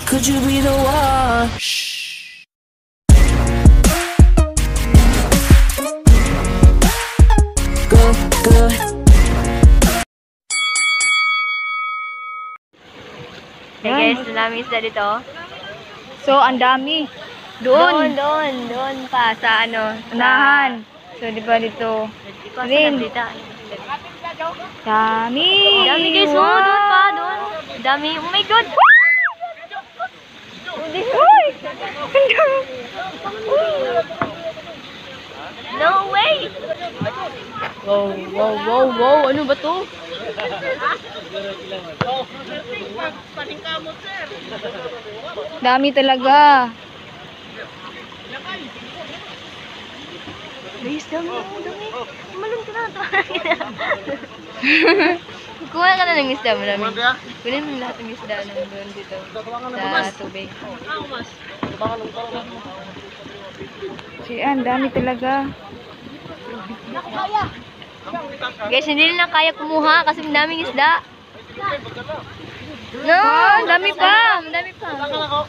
could you be the one? Good. Hey guys, namin isda dito. So, ang dami. Doon, Doon. doon, doon pa sa ano. Unahan. So, di ba dito? Rin. Dami. Dami guys, oh, doon pa, doon. Dami, oh my god. Uy! Ang dami. No way. Wow, wow, wow, wow. Ano ba to? Dami talaga. Guys, dami, dami. Malun ka na. Kuha ka na ng isda, marami. Kunin mo lahat ng isda nandun dito sa tubig. So, yan, dami talaga. Guys, hindi nila kaya kumuha kasi daming isda. No, dami pa. Dami pa.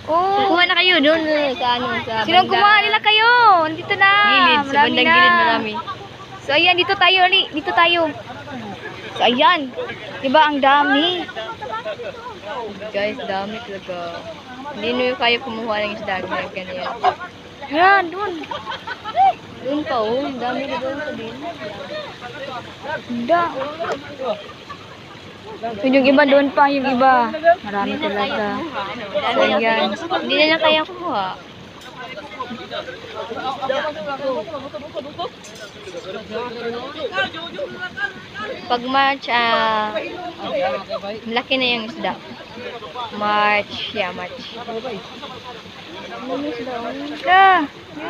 Oh. Kuha na kayo doon eh, sa ano, sa bandang kumuha nila kayo? Dito na. Gilid, sa bandang gilid marami. So, ayan, dito tayo, Ali. Dito tayo. So, ayan. Diba, ang dami. Guys, dami talaga. Hindi nyo kaya kumuha ng isda. Ganyan. Yan, dun. Doon pa, oh. Ang dami na doon sa din. Da. Yun yung iba doon pa, yung iba. Marami talaga. So, yan. Hindi na lang kaya kumuha. Pag March, ah, laki na yung isda. March, yeah, March.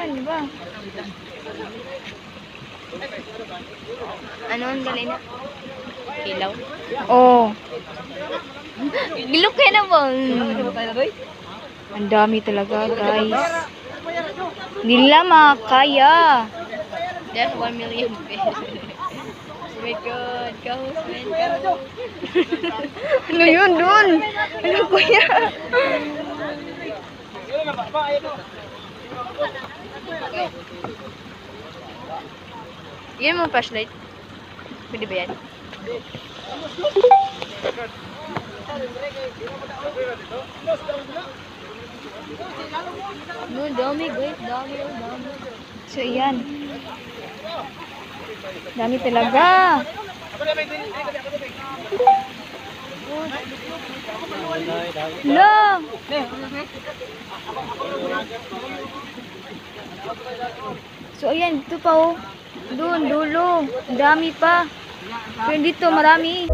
Diba? Ano ang dali na? Ilaw? Oh. Gilok kayo na ba? Ang dami talaga, guys. Nila makakaya. That's 1 million pesos. My God, kahos, man, kahos. Ano yun, dun? Ano kuya? Yan mo flashlight. Pwede ba yan? No, dami guys, dami, dami. So, yan. Dami talaga. Lo! So, ayan, dito pa oh. Doon, dulo. Dami pa. Pero dito, marami.